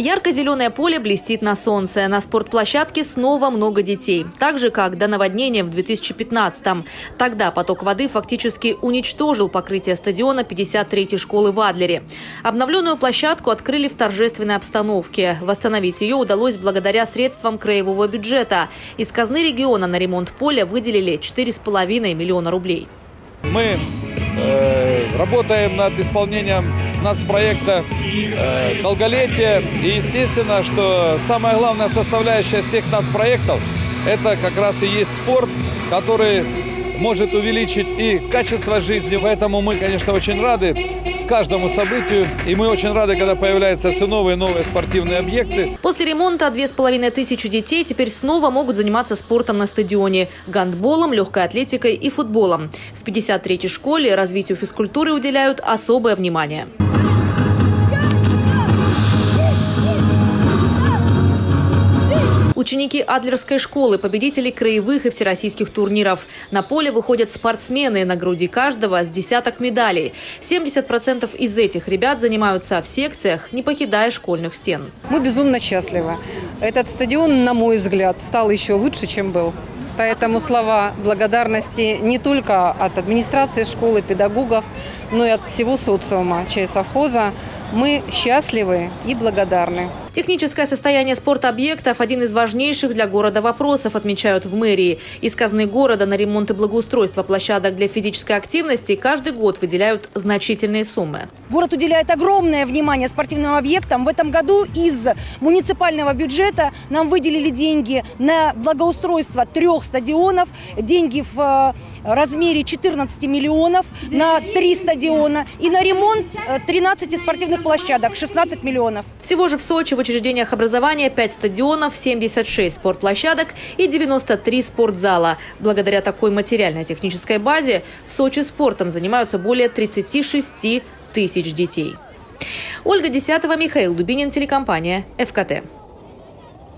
Ярко-зеленое поле блестит на солнце. На спортплощадке снова много детей. Так же, как до наводнения в 2015-м. Тогда поток воды фактически уничтожил покрытие стадиона 53-й школы в Адлере. Обновленную площадку открыли в торжественной обстановке. Восстановить ее удалось благодаря средствам краевого бюджета. Из казны региона на ремонт поля выделили 4,5 миллиона рублей. Мы э, работаем над исполнением нацпроекта э, долголетия. И естественно, что самая главная составляющая всех нацпроектов – это как раз и есть спорт, который может увеличить и качество жизни. Поэтому мы, конечно, очень рады каждому событию. И мы очень рады, когда появляются все новые и новые спортивные объекты. После ремонта две с половиной тысячи детей теперь снова могут заниматься спортом на стадионе. Гандболом, легкой атлетикой и футболом. В 53-й школе развитию физкультуры уделяют особое внимание. Ученики Адлерской школы, победители краевых и всероссийских турниров. На поле выходят спортсмены, на груди каждого с десяток медалей. 70% из этих ребят занимаются в секциях, не покидая школьных стен. Мы безумно счастливы. Этот стадион, на мой взгляд, стал еще лучше, чем был. Поэтому слова благодарности не только от администрации школы, педагогов, но и от всего социума, часть совхоза. Мы счастливы и благодарны. Техническое состояние спортобъектов – один из важнейших для города вопросов, отмечают в мэрии. Из казны города на ремонт и благоустройство площадок для физической активности каждый год выделяют значительные суммы. Город уделяет огромное внимание спортивным объектам. В этом году из муниципального бюджета нам выделили деньги на благоустройство трех стадионов, деньги в э, размере 14 миллионов на три стадиона и на ремонт 13 э, спортивных площадок 16 миллионов. Всего же в Сочи учреждениях образования 5 стадионов, 76 спортплощадок и 93 спортзала. Благодаря такой материально-технической базе в Сочи спортом занимаются более 36 тысяч детей. Ольга Десятого, Михаил Дубинин, телекомпания «ФКТ».